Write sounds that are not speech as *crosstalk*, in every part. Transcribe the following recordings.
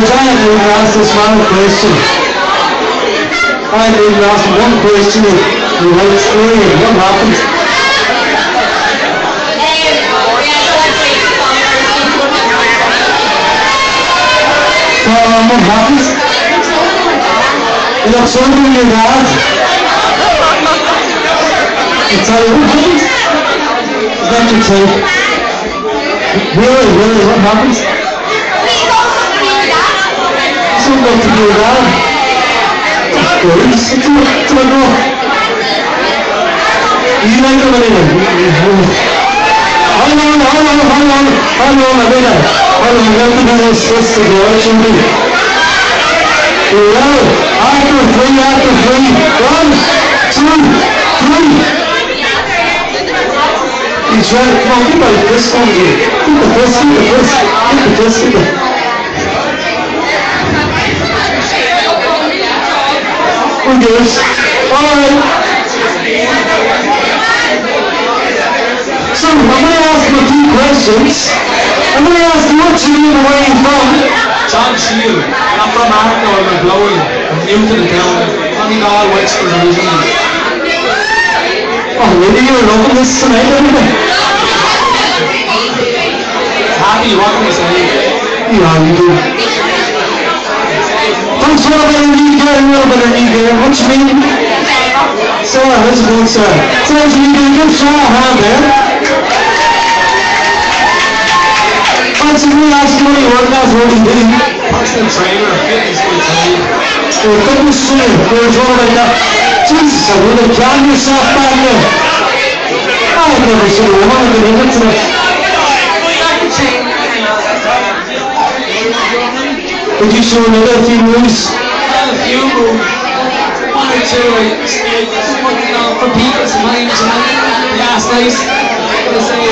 Well, John even asked this one question. I even asked him one question and he writes three what happens? Um, what happens? You look so good in your dad. I tell you what happens? Is that your tape? Really, really, what happens? Something to do with that. Please, it's a, it's a no. You like them anyway. Hold on, hold on, hold on, hold on a minute. Hold on, we have to do this, this to the election meeting. Well, after three, after three, one, two, three. He's right, come on, keep like this one here. Keep the fist, keep the fist, keep the fist, keep the We're good. All right. So I'm going to ask you a few questions. I'm going to ask you what you live where you're from. John Shield. I'm from Arklow, I'm Blowy. I'm new to the town. Donegal, Wexford originally. Oh, really? You're loving this tonight, everybody? Happy, what can I say? Yeah, you do. Thanks for a of knee gear, a little bit of knee gear. What you mean? Sarah, that's good, Sarah. Sarah's knee gear. Give Sarah a hand there. What's the real ask you what you work as, what you do? Personal trainer, fitness coach, trainer. You're a fitness trainer. You're a drummer like that. Jesus, I would have jammed yourself back there. I've never seen a woman like an idiot tonight. Did you show another few moves? A few, but one or two, I just working on for people, some money, some money. Last night, I'm say,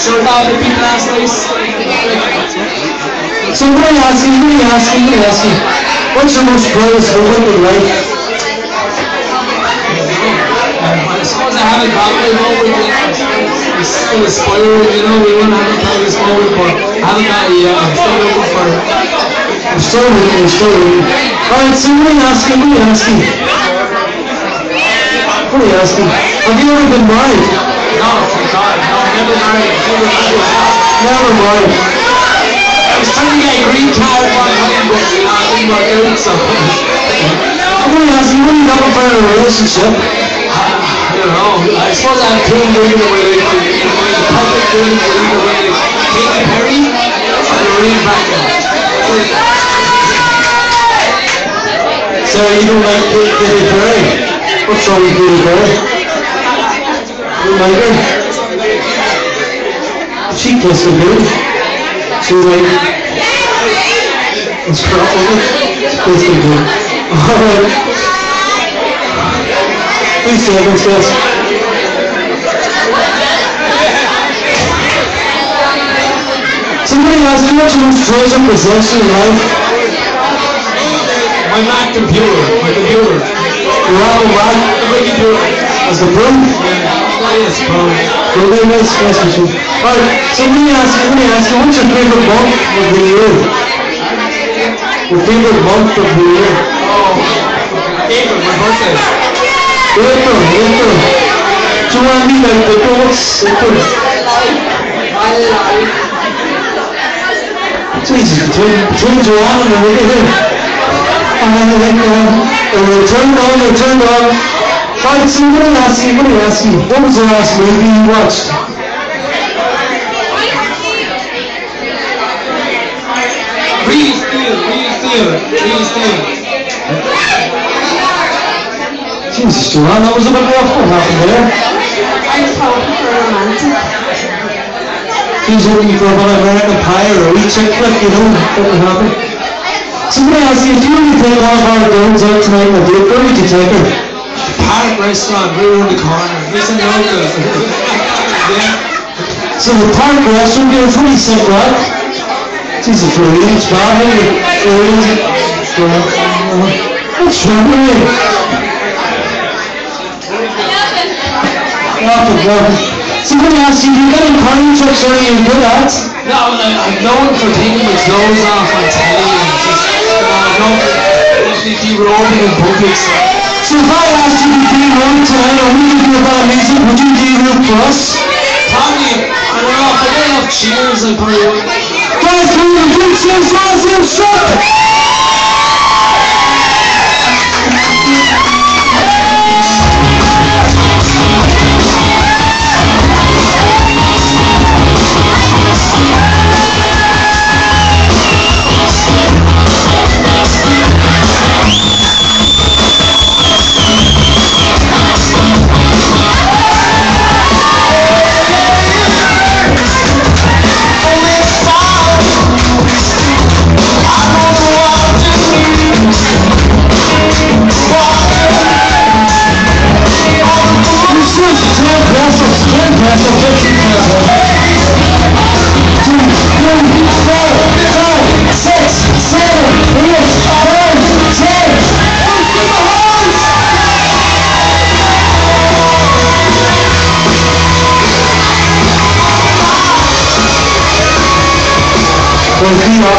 sure all the people last night. So ask you, I'm ask you, ask you, what's your most proudest moment in life? I suppose I haven't got my moment. I'm still aspiring, you know, we want to have a proudest moment, but I haven't got it yet. I'm still looking for it. I'm I'm you. Alright, so let me ask you, let me ask you. Let me ask you, have you ever been married? No, God, no, never married, never married. I was trying to get a green card one but it didn't work out, so. I'm going to ask you, what are you for in a relationship? I don't know. I suppose I two women in my life. The women are either way Katy Perry or Lorraine Bacca. So you don't like Katy Perry? What's wrong with Katy Perry? You don't like her? She kissed a dude. She was like, it's crap, wasn't it? She kissed dude. Alright. Please Somebody asked me what your most treasured possession in life. My Mac computer. My computer. Your Apple Mac My computer. as the proof. Yes, probably. You're very nice, nice machine. Alright, so let me ask you, let me ask you, what's your favorite month of the year? Your favorite month of the year? Oh, April, my birthday. April, April. Do you want to be like the goats? April. Jesus, between, between Joanne and over here. And then, uh, and they turned on, they turned on. Alright, so I'm going to ask you, I'm going to ask you, what was the last movie you watched? Real steel, real steel, real steel. Jesus, Joanne, that was a bit rough. What happened there? I was hoping for a romantic. He's looking for one American Pie or a wee chick flick, you know, doesn't happen. Somebody asked you, if you were to take one of our girls out tonight on a date, where would you take her? Park restaurant, right around the corner. Listen, local. *laughs* yeah. So the park restaurant, you're pretty sick, right? Jesus, for a huge bar, hey, What's wrong with you? Off the wall. Somebody asked you, do you got any party tricks or good at? No, I, I'm known for taking my clothes off on telly and just, known for definitely derobing in public. So. If I asked you to do one tonight and we could do a bit of music, would you do it for us? Probably, I don't know, if I get enough cheers, I probably would. Guys, come on, big cheers, shot! Well,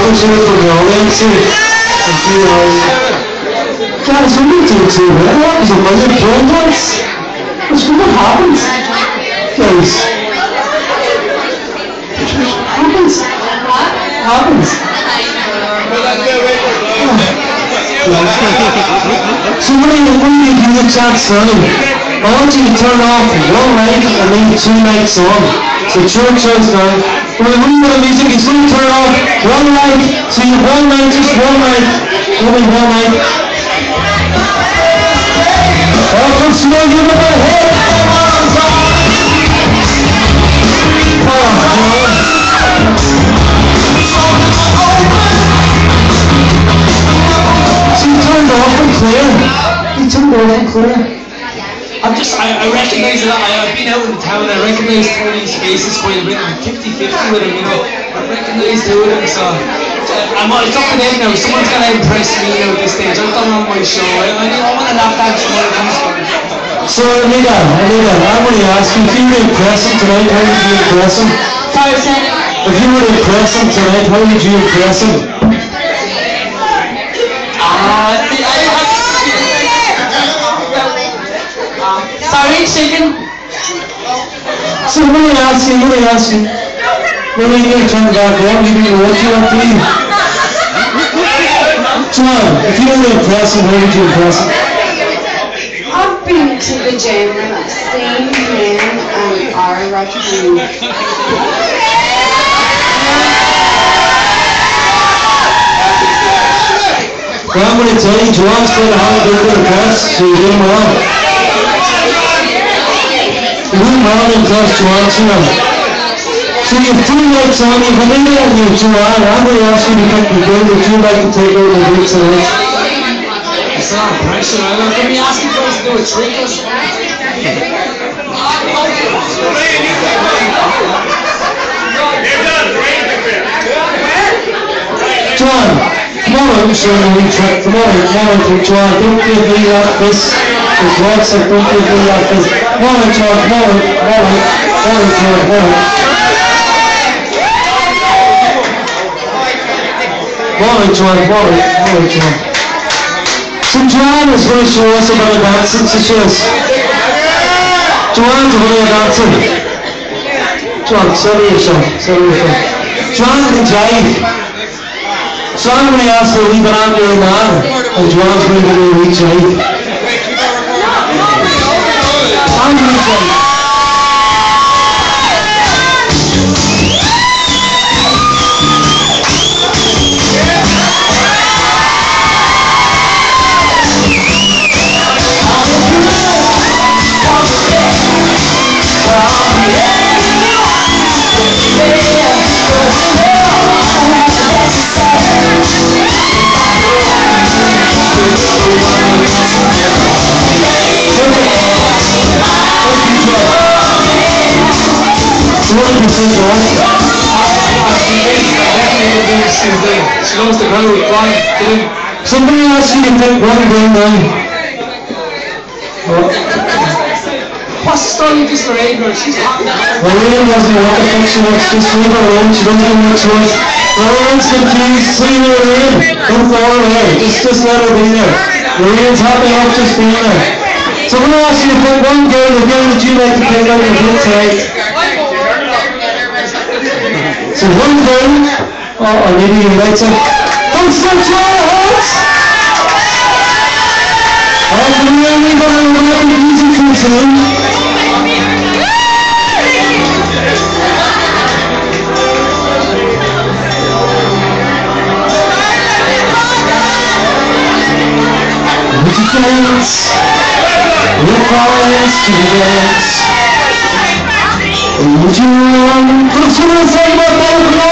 the the here, you guys, you doing to me? What is it? Was it once? What's what happens? Guys. Happens. Happens. So when you, when you do the chance now, I want you to turn off one night and leave two nights on. So church house now. When we move the music, it's going to turn off one night, so you have one night, just one night, only one night. Welcome, small, give it a hit. So you turned off and clear. You turned off and clear. I'm just, I, I recognise that, I, I've been out in town, I recognise Tony's faces quite a bit, I'm 50-50 with him, you know, I recognise two of them, so, I'm, it's up to them now, someone's got to impress me now at this stage, I've done on my show, I, I, I want to lap dance from other comes So Anita, Anita, I'm going to ask you, if you were to impress him tonight, how would you impress him? Sorry, say. If you were to impress him tonight, how would you impress him? Sorry, chicken. So let me ask you, let me ask you, when are you going to turn back on, give me what you want to eat? John, if you were to impress him, how would you impress him? I've been to the gym and I've seen him and I recommend Well, I'm going to tell you, John's going to a bit of a press, so you did him well. You did him well in class, Joanne, you know. So you have two nights on, you've been in there, and you've I'm going to ask you to pick the girl that you'd like to take over the week tonight. It's not pressure, I don't, let me ask you guys to do a trick or something. John, come on out and show me a wee trick. Come on out, come on out, John. Don't give me like this. For God's sake, don't give me like this. Come on out, John, come on out, come on out. Come on out, John, come on out. Come on out, John, come on out, come on out, John. So Joanne is going to show She loves the crowd. Go on, get in. Somebody else you can pick one game now. What's the story of this Lorraine girl? She's hot now. Lorraine doesn't know what the fuck she wants, just leave her alone, she doesn't have much choice. Lorraine's confused, leave her alone, don't her away, just, just let her be there. Lorraine's happy enough just being there. So I'm gonna ask you pick one game, the game that you like to out of the tonight. So one game, oh, or maybe you some, don't stretch your hearts! Oh, come on, we're gonna have the music from soon. Would you dance? Your promise to dance. Would you run? Put same up on the ground.